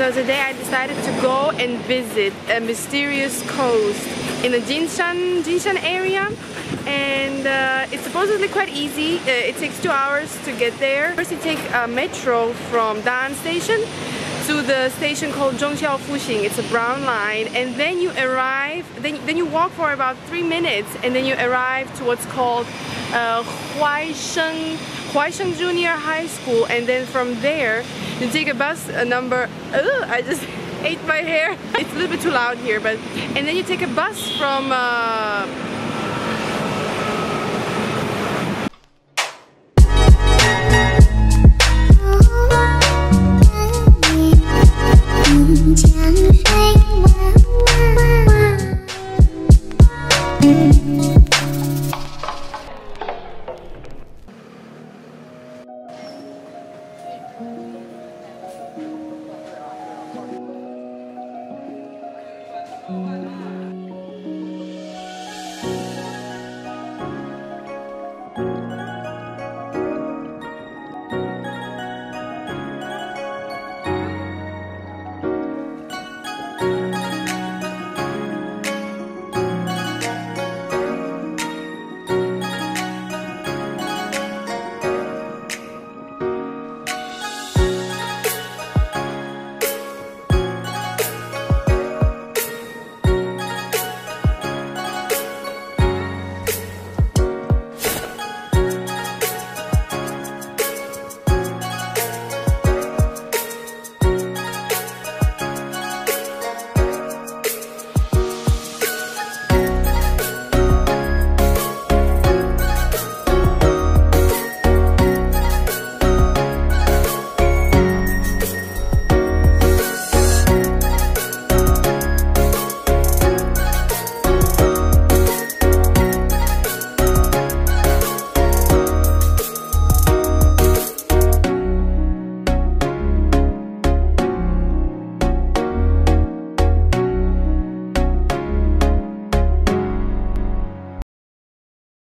So today I decided to go and visit a mysterious coast in the Jinshan, Jinshan area and uh, it's supposedly quite easy. Uh, it takes two hours to get there. First you take a metro from Daan Station to the station called Zhongxiao Fuxing. It's a brown line and then you arrive, then, then you walk for about three minutes and then you arrive to what's called uh, Huaisheng, Huaisheng Junior High School and then from there you take a bus a number, ugh, I just ate my hair. It's a little bit too loud here but and then you take a bus from uh,